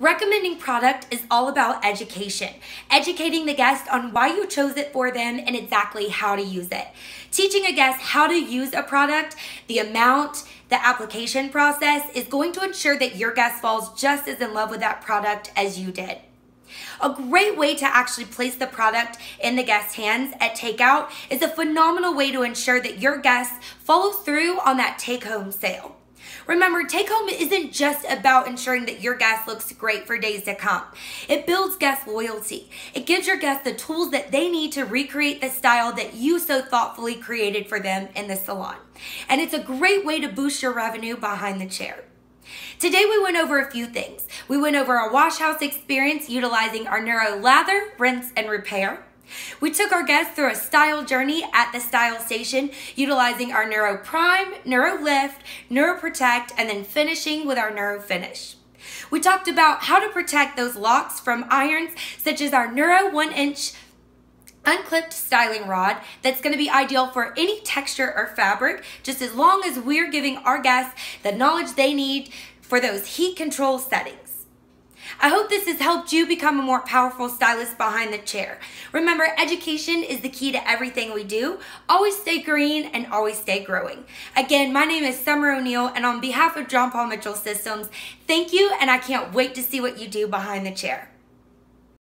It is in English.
Recommending product is all about education, educating the guest on why you chose it for them and exactly how to use it. Teaching a guest how to use a product, the amount, the application process is going to ensure that your guest falls just as in love with that product as you did. A great way to actually place the product in the guest's hands at takeout is a phenomenal way to ensure that your guests follow through on that take home sale. Remember, take home isn't just about ensuring that your guest looks great for days to come. It builds guest loyalty. It gives your guests the tools that they need to recreate the style that you so thoughtfully created for them in the salon. And it's a great way to boost your revenue behind the chair. Today we went over a few things. We went over our wash house experience utilizing our Neuro Lather, Rinse, and Repair. We took our guests through a style journey at the style station utilizing our Neuro Prime, Neuro Lift, Neuro Protect, and then finishing with our Neuro Finish. We talked about how to protect those locks from irons such as our Neuro 1 inch unclipped styling rod that's going to be ideal for any texture or fabric just as long as we're giving our guests the knowledge they need for those heat control settings. I hope this has helped you become a more powerful stylist behind the chair. Remember, education is the key to everything we do. Always stay green and always stay growing. Again, my name is Summer O'Neal, and on behalf of John Paul Mitchell Systems, thank you, and I can't wait to see what you do behind the chair.